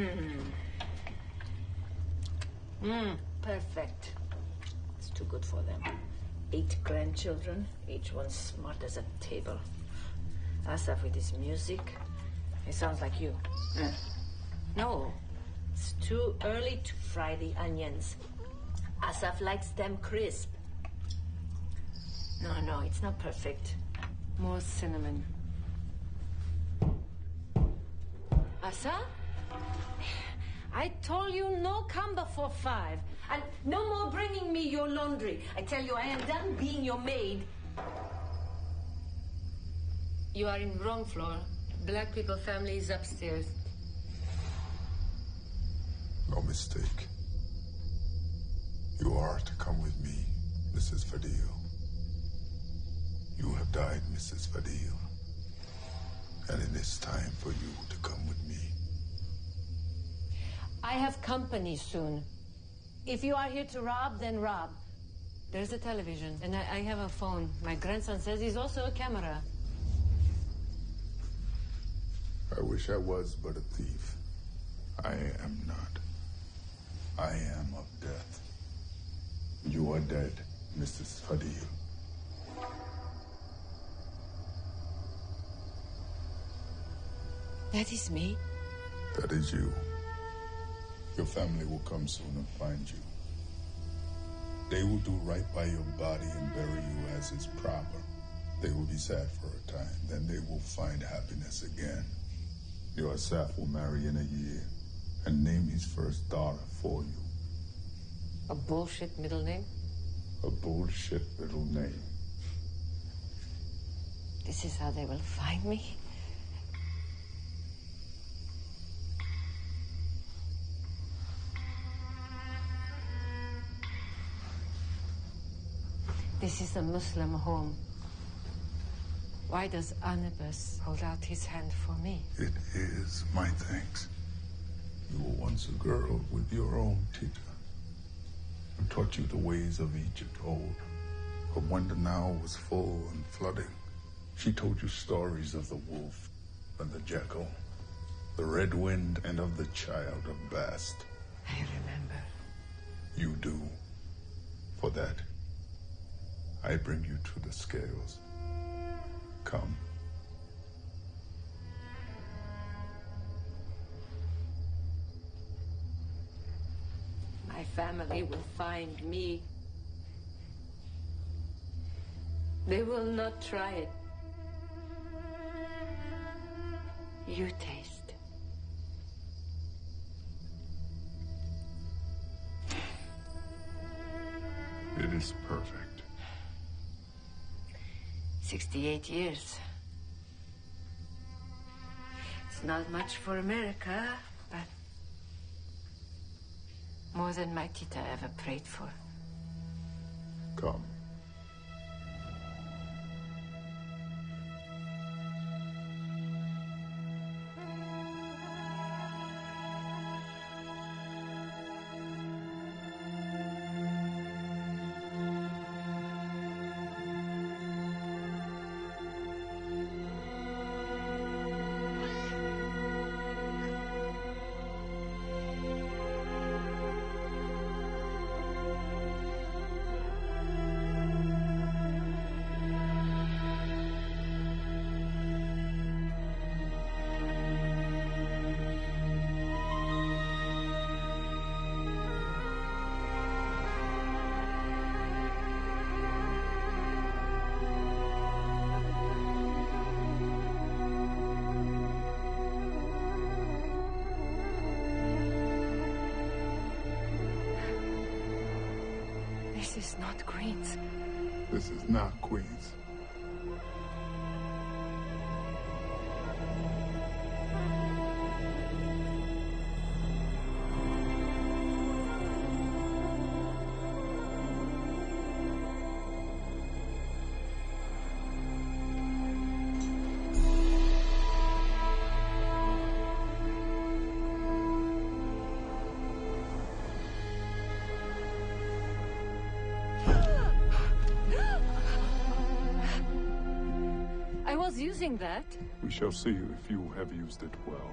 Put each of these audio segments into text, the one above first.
Mmm. Mmm, perfect. It's too good for them. Eight grandchildren, each one smart as a table. Asaf with his music. It sounds like you. No, it's too early to fry the onions. Asaf likes them crisp. No, no, it's not perfect. More cinnamon. Asa? I told you no come before five. And no more bringing me your laundry. I tell you, I am done being your maid. You are in wrong floor. Black people family is upstairs. No mistake. You are to come with me, Mrs. Fadil. You have died, Mrs. Fadil. And it is time for you to come with me. I have company soon. If you are here to rob, then rob. There's a television, and I, I have a phone. My grandson says he's also a camera. I wish I was but a thief. I am not. I am of death. You are dead, Mrs. Fadil. That is me. That is you. Your family will come soon and find you. They will do right by your body and bury you as is proper. They will be sad for a time, then they will find happiness again. Your Asaf will marry in a year and name his first daughter for you. A bullshit middle name? A bullshit middle name. This is how they will find me? This is a Muslim home. Why does Anubis hold out his hand for me? It is my thanks. You were once a girl with your own teacher who taught you the ways of Egypt old. When the Nile was full and flooding, she told you stories of the wolf and the jackal, the red wind, and of the child of Bast. I remember. You do. For that, I bring you to the scales. Come. My family will find me. They will not try it. You taste. It is perfect. 68 years. It's not much for America, but more than my tita ever prayed for. Come. Is not Queens. This is not Queens. was using that. We shall see if you have used it well.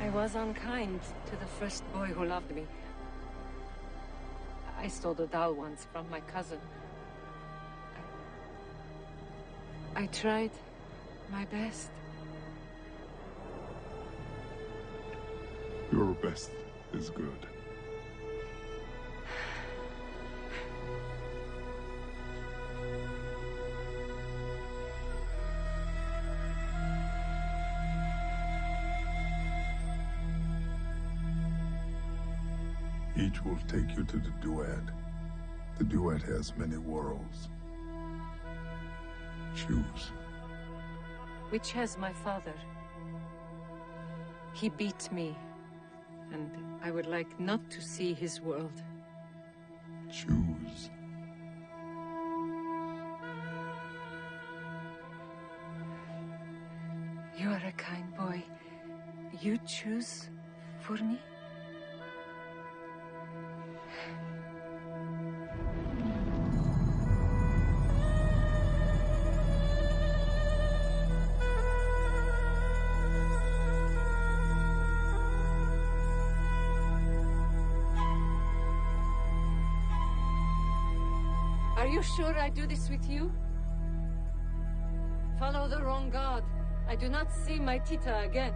I was unkind to the first boy who loved me. I stole the doll once from my cousin. I, I tried my best. Your best is good. Each will take you to the Duat. The Duat has many worlds. Choose. Which has my father? He beat me, and I would like not to see his world. Choose. You are a kind boy. You choose for me? You sure I do this with you? Follow the wrong god. I do not see my Tita again.